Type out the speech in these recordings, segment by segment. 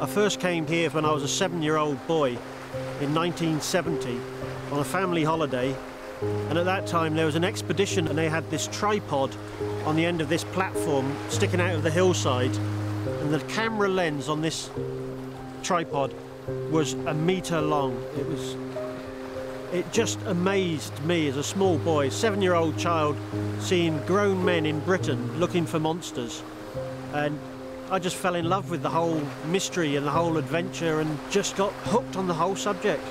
I first came here when I was a seven-year-old boy in 1970 on a family holiday and at that time there was an expedition and they had this tripod on the end of this platform sticking out of the hillside and the camera lens on this tripod was a meter long. It was it just amazed me as a small boy, seven-year-old child, seeing grown men in Britain looking for monsters. And I just fell in love with the whole mystery and the whole adventure and just got hooked on the whole subject.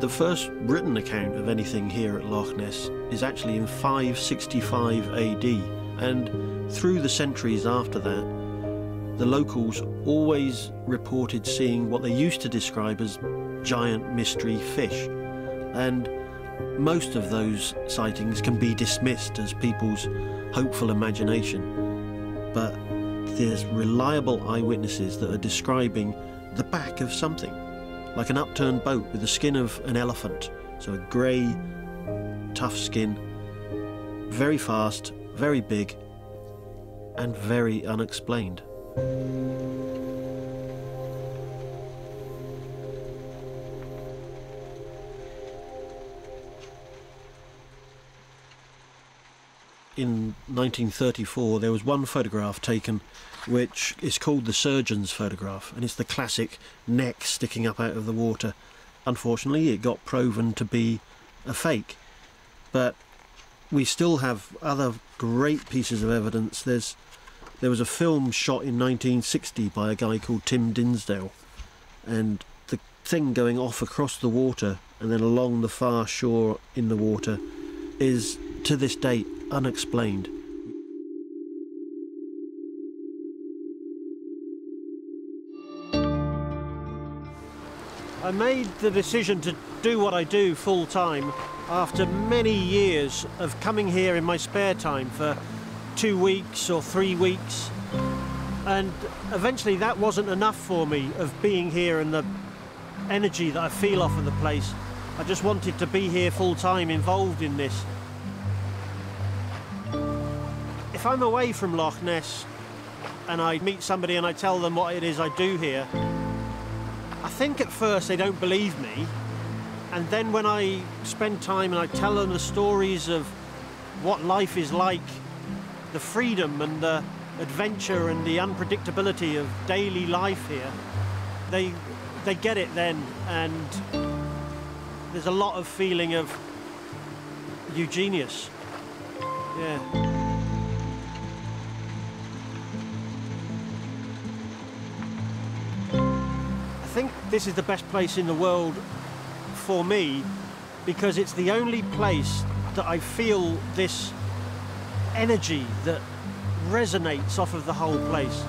The first written account of anything here at Loch Ness is actually in 565 AD, and through the centuries after that, the locals always reported seeing what they used to describe as giant mystery fish. And most of those sightings can be dismissed as people's hopeful imagination. But there's reliable eyewitnesses that are describing the back of something, like an upturned boat with the skin of an elephant. So a grey, tough skin, very fast, very big, and very unexplained. In 1934, there was one photograph taken which is called the surgeon's photograph, and it's the classic neck sticking up out of the water. Unfortunately, it got proven to be a fake, but we still have other great pieces of evidence. There's there was a film shot in 1960 by a guy called Tim Dinsdale, and the thing going off across the water and then along the far shore in the water is to this date unexplained. I made the decision to do what I do full time after many years of coming here in my spare time for two weeks or three weeks. And eventually that wasn't enough for me of being here and the energy that I feel off of the place. I just wanted to be here full time involved in this. If I'm away from Loch Ness and I meet somebody and I tell them what it is I do here, I think at first they don't believe me. And then when I spend time and I tell them the stories of what life is like the freedom and the adventure and the unpredictability of daily life here, they they get it then, and there's a lot of feeling of eugenius. Yeah. Think this is the best place in the world for me because it's the only place that I feel this energy that resonates off of the whole place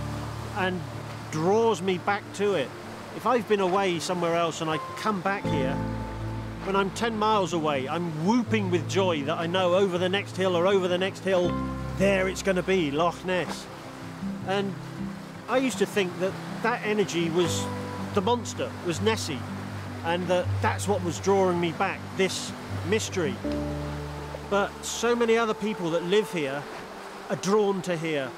and draws me back to it. If I've been away somewhere else and I come back here, when I'm 10 miles away, I'm whooping with joy that I know over the next hill or over the next hill, there it's going to be, Loch Ness. And I used to think that that energy was the monster, was Nessie, and that that's what was drawing me back, this mystery. But so many other people that live here are drawn to here.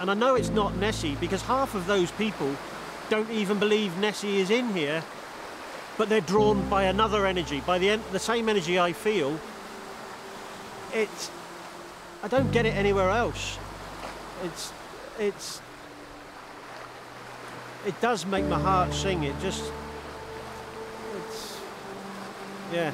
And I know it's not Nessie because half of those people don't even believe Nessie is in here, but they're drawn by another energy, by the, the same energy I feel. It's, I don't get it anywhere else. It's, it's, it does make my heart sing. It just, it's, yeah.